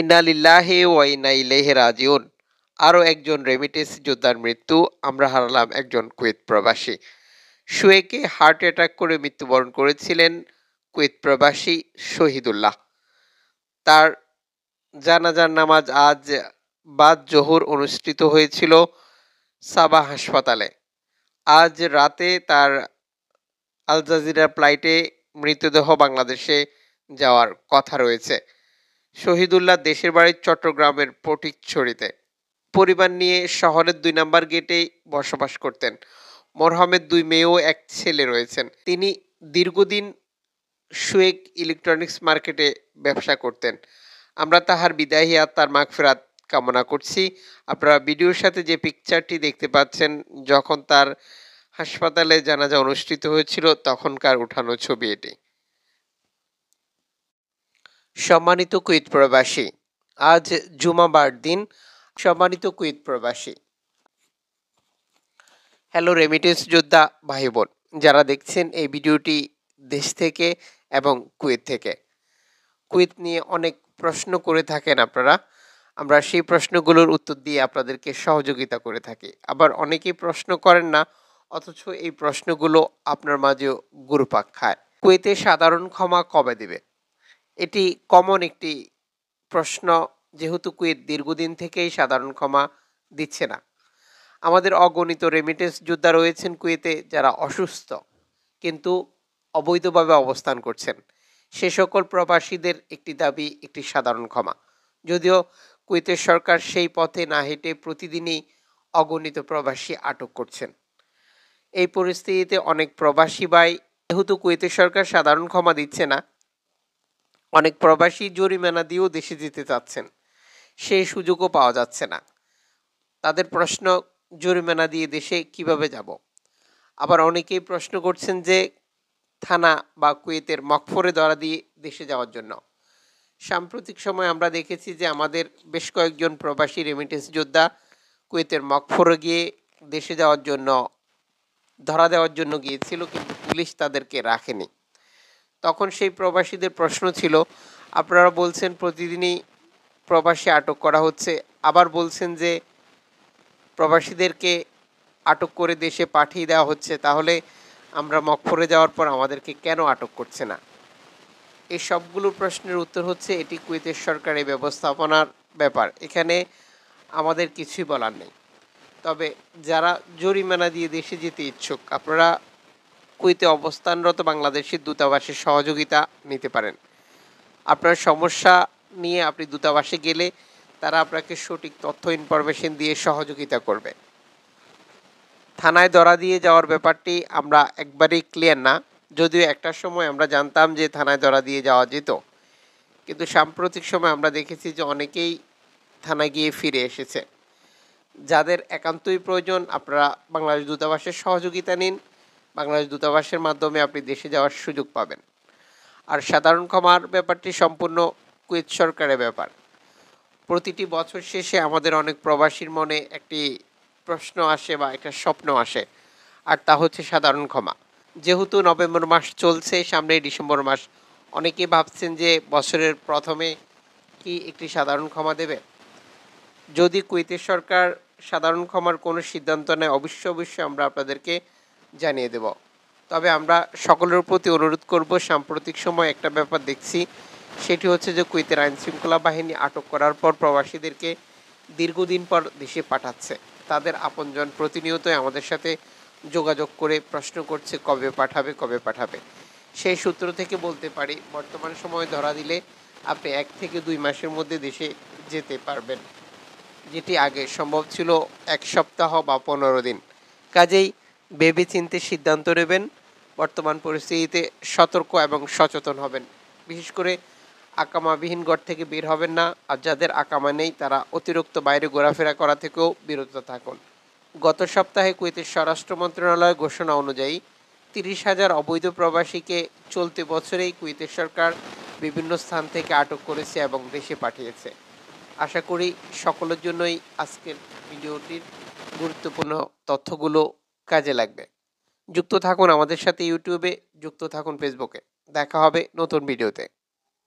ইন্নালিল্লাহে ওয়াইনা ইলেহে রাজিউন। আরও একজন রেমিটেন্স যোদ্ধার মৃত্যু, আমরা হারালাম একজন কুয়েত প্রবাসী। শুয়েকে হার্ট অ্যাটাক করে মৃত্যুবরণ করেছিলেন কুয়েত প্রবাসী শহীদুল্লাহ। তার জানাজার নামাজ আজ বাদ জোহর অনুষ্ঠিত হয়েছিল সাবা হাসপাতালে। আজ রাতে তার আল জাজিরা ফ্লাইটে মৃতদেহ বাংলাদেশে যাওয়ার কথা রয়েছে। শহীদুল্লাহ দেশের বাড়ি চট্টগ্রামের পটিকছড়িতে পরিবার নিয়ে শহরের দুই নম্বর গেটেই বসবাস করতেন। মোরহমের দুই মেয়েও এক ছেলে রয়েছেন। তিনি দীর্ঘদিন সুয়েক ইলেকট্রনিক্স মার্কেটে ব্যবসা করতেন। আমরা তাহার বিদায়ী আত্মার মাগফেরাত কামনা করছি। আপনারা ভিডিওর সাথে যে পিকচারটি দেখতে পাচ্ছেন, যখন তার হাসপাতালে জানাজা অনুষ্ঠিত হয়েছিল, তখনকার উঠানো ছবি এটি। সম্মানিত কুইত প্রবাসী, আজ জুমাবার দিন, সম্মানিত কুইত প্রবাসী। হ্যালো রেমিটেন্স যোদ্ধা ভাই বোন যারা দেখছেন এই ভিডিওটি দেশ থেকে এবং কুয়েত থেকে। কুয়েত নিয়ে অনেক প্রশ্ন করে থাকেন আপনারা, আমরা সেই প্রশ্নগুলোর উত্তর দিয়ে আপনাদেরকে সহযোগিতা করে থাকি। আবার অনেকেই প্রশ্ন করেন না, অথচ এই প্রশ্নগুলো আপনার মাঝেও গুরুপাক খায়। কুয়েতে সাধারণ ক্ষমা কবে দেবে? এটি কমন একটি প্রশ্ন, যেহেতু কুয়েত দীর্ঘদিন থেকেই সাধারণ ক্ষমা দিচ্ছে না। আমাদের অগণিত রেমিটেন্স যোদ্ধা রয়েছেন কুয়েতে, যারা অসুস্থ, কিন্তু অবৈধভাবে অবস্থান করছেন। সে সকল প্রবাসীদের একটি দাবি, একটি সাধারণ ক্ষমা। যদিও কুয়েতের সরকার সেই পথে না হেঁটে প্রতিদিনই অগণিত প্রবাসী আটক করছেন। এই পরিস্থিতিতে অনেক প্রবাসী বাই যেহেতু কুয়েতের সরকার সাধারণ ক্ষমা দিচ্ছে না অনেক প্রবাসী জরিমানা দিয়েও দেশে যেতে চাচ্ছেন। সেই সুযোগও পাওয়া যাচ্ছে না। তাদের প্রশ্ন, জরিমানা দিয়ে দেশে কীভাবে যাব? আবার অনেকেই প্রশ্ন করছেন যে, থানা বা কুয়েতের মকফরে ধরা দিয়ে দেশে যাওয়ার জন্য। সাম্প্রতিক সময় আমরা দেখেছি যে, আমাদের বেশ কয়েকজন প্রবাসী রেমিটেন্স যোদ্ধা কুয়েতের মকফরে গিয়ে দেশে যাওয়ার জন্য, ধরা দেওয়ার জন্য গিয়েছিল, কিন্তু পুলিশ তাদেরকে রাখেনি। তখন সেই প্রবাসীদের প্রশ্ন ছিল, আপনারা বলছেন প্রতিদিনই প্রবাসী আটক করা হচ্ছে, আবার বলছেন যে প্রবাসীদেরকে আটক করে দেশে পাঠিয়ে দেওয়া হচ্ছে, তাহলে আমরা মকফরে যাওয়ার পর আমাদেরকে কেন আটক করছে না? এই সবগুলো প্রশ্নের উত্তর হচ্ছে, এটি কুয়েতের সরকারের ব্যবস্থাপনার ব্যাপার, এখানে আমাদের কিছুই বলার নেই। তবে যারা জরিমানা দিয়ে দেশে যেতে ইচ্ছুক, আপনারা কুয়েতে অবস্থানরত বাংলাদেশের দূতাবাসের সহযোগিতা নিতে পারেন। আপনার সমস্যা নিয়ে আপনি দূতাবাসে গেলে তারা আপনাকে সঠিক তথ্য ইনফরমেশন দিয়ে সহযোগিতা করবে। থানায় ধরা দিয়ে যাওয়ার ব্যাপারটি আমরা একবারেই ক্লিয়ার না। যদিও একটা সময় আমরা জানতাম যে থানায় ধরা দিয়ে যাওয়া যেত। কিন্তু সাম্প্রতিক সময় আমরা দেখেছি যে অনেকেই থানায় গিয়ে ফিরে এসেছে। যাদের একান্তই প্রয়োজন, আপনারা বাংলাদেশ দূতাবাসের সহযোগিতা নিন। বাংলাদেশ দূতাবাসের মাধ্যমে আপনি দেশে যাওয়ার সুযোগ পাবেন। আর সাধারণ ক্ষমার ব্যাপারটি সম্পূর্ণ কুয়েত সরকারের ব্যাপার। প্রতিটি বছর শেষে আমাদের অনেক প্রবাসীর মনে একটি প্রশ্ন আসে বা একটা স্বপ্ন আসে, আর তা হচ্ছে সাধারণ ক্ষমা। যেহেতু নভেম্বর মাস চলছে, সামনে ডিসেম্বর মাস, অনেকে ভাবছেন যে বছরের প্রথমে কি একটি সাধারণ ক্ষমা দেবে? যদি কুয়েতের সরকার সাধারণ ক্ষমার কোনো সিদ্ধান্ত নেয়, অবশ্যই অবশ্যই আমরা আপনাদেরকে জানিয়ে দেব। তবে আমরা সকলের প্রতি অনুরোধ করব, সাম্প্রতিক সময় একটা ব্যাপার দেখছি। সেটি হচ্ছে যে কুয়েতের আইন শৃঙ্খলা বাহিনী আটক করার পর প্রবাসীদেরকে দীর্ঘদিন পর দেশে পাঠাচ্ছে। তাদের আপনজন প্রতিনিয়তই আমাদের সাথে যোগাযোগ করে প্রশ্ন করছে, কবে পাঠাবে কবে পাঠাবে। সেই সূত্র থেকে বলতে পারি, বর্তমান সময় ধরা দিলে আপনি এক থেকে দুই মাসের মধ্যে দেশে যেতে পারবেন। যেটি আগে সম্ভব ছিল এক সপ্তাহ বা পনেরো দিন। কাজেই ভেবে চিনতে সিদ্ধান্ত নেবেন, বর্তমান পরিস্থিতিতে সতর্ক এবং সচেতন হবেন। বিশেষ করে আকামাবিহীন ঘর থেকে বের হবেন না, আর যাদের আকামা নেই, তারা অতিরিক্ত বাইরে ঘোরাফেরা করা থেকেও বিরত থাকুন। গত সপ্তাহে কুয়েতের স্বরাষ্ট্র মন্ত্রণালয় ঘোষণা অনুযায়ী তিরিশ হাজার অবৈধ প্রবাসীকে চলতি বছরেই কুয়েতের সরকার বিভিন্ন স্থান থেকে আটক করেছে এবং দেশে পাঠিয়েছে। আশা করি সকলের জন্যই আজকের ভিডিওটির গুরুত্বপূর্ণ তথ্যগুলো কাজে লাগবে। যুক্ত থাকুন আমাদের সাথে ইউটিউবে যুক্ত থাকুন ফেসবুকে। দেখা হবে নতুন ভিডিওতে।